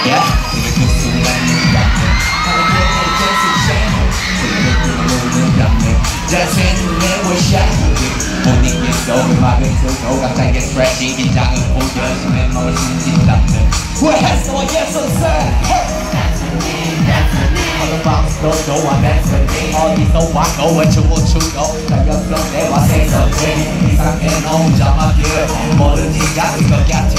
Yeah, 이렇게 술라는 양념 하나의 재수 샤이너 술을 담는 자세는 내 월샷 본인의 속을 막은 그도 갑자기 스트레치 긴장을 보여주며 먹을 숨진 담는 What has no yes or 어느 밤도 좋아 댄스니 어디서 왔고 춤을 추고 달렸어 내와 생각들이 이상해 너 혼자만 길 모르지 않을 것 같아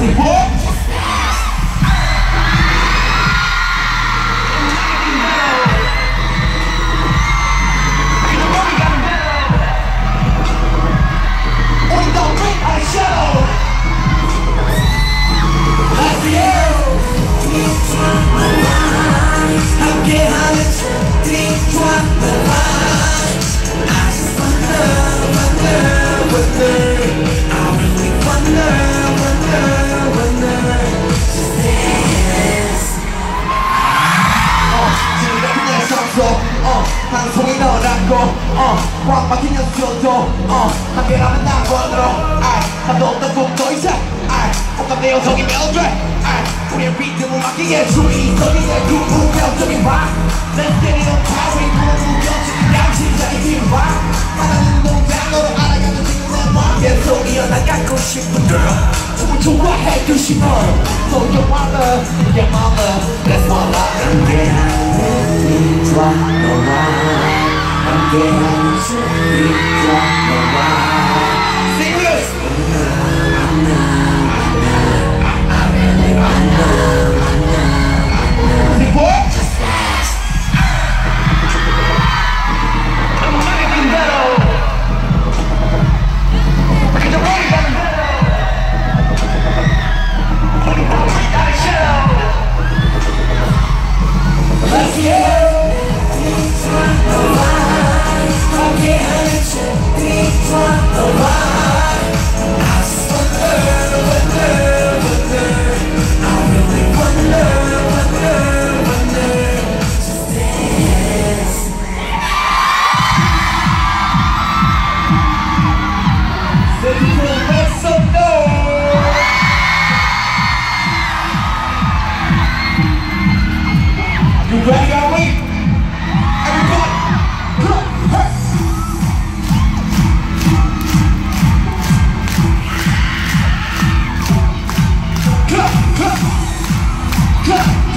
the. 방송이 너라고 어꽉 막힌 연수도 어 함께라면 나 원으로 아이 한도 없던 꿈도 이제 아이 복합 내 여성이 멜드레 아이 우리의 리듬을 맡기에 주의 있어니 내 궁금명적인 락 Let's get it on power 무무경적인 양심적인 락 하나는 농장 너를 알아가는 지금 내 맘에서 이어나가고 싶은 girl 춤을 좋아해 그 신호로 So you're my love, you're my love That's my love 함께하는 빛 dancing, you don't know why.